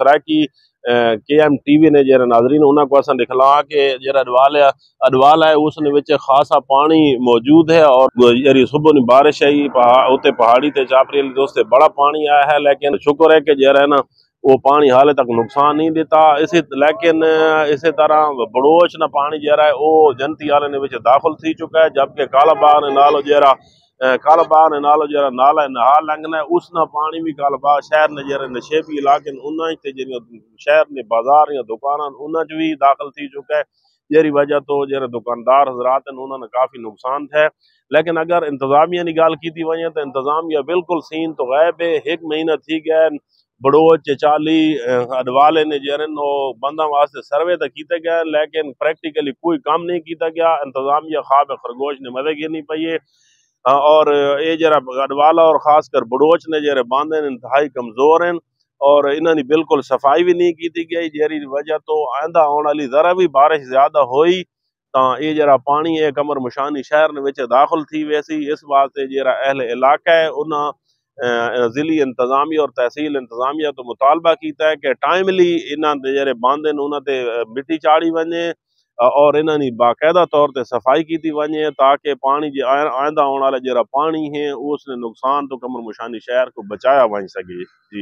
सराकी के M T V ने जरा नाजरीन उन्होंने को असा दिखला कि जरा अडवाल है अडवाल है उसने खासा पानी मौजूद है और जरी सुबह बारिश आई उत्ते पहाड़ी ते चापरी दोस्ते बड़ा पानी आया है, लेकिन शुक्र है कि जरा ना, वो पानी हाले तक नुकसान नहीं देता। इसी, लेकिन, इसी तरह बड़ोच ना पानी जरा है वो जनती वाले ने दाखिल थी चुका है, जबकि कालाबाग ने नालो जरा कालाबाग ने नालो जरा नाला नहार लंघना है उस ना पानी भी कालाबाग शहर ने जरा नशेबी इलाके उन्हें शहर ने बाज़ार या दुकान उन्हें भी दाखिल थी चुका है जरी वजह तो जरा दुकानदार हजरात हैं उन्होंने काफ़ी नुकसान है लेकिन अगर इंतजामिया की गाल की वे तो इंतजामिया बिल्कुल सीन तो गैब है एक महीना थी गया बड़ोच चाली अडवाले ने जरन बंदा वास्ते सर्वे तो किए गया लेकिन प्रैक्टिकली कोई काम नहीं किया गया इंतजामिया खाब खरगोश ने मदद नहीं पई है और ये जरा अडवाला और खासकर बड़ोच ने जरा बांधे इंतहाई कमज़ोर हैं और इन्होंने बिल्कुल सफ़ाई भी नहीं की गई जेरी वजह तो आंदा आने वाली, जरा भी बारिश ज़्यादा हुई तो ये जरा पानी है कमर मुशानी शहर दाखिल थी वैसी। इस वास्ते जरा अहल इलाका है, उन्हें ज़िली इंतजामिया और तहसील इंतजामिया तो मुतालबा किया है कि टाइमली इन्होंने जरे बांधे उन्होंने मिट्टी चाड़ी और इन्होंने बाकायदा तौर पर सफ़ाई की वे ताकि पानी जो आंदा आने वाला जरा पानी है, उसने नुकसान तो कमर मुशानी शहर को बचाया वही सके। जी।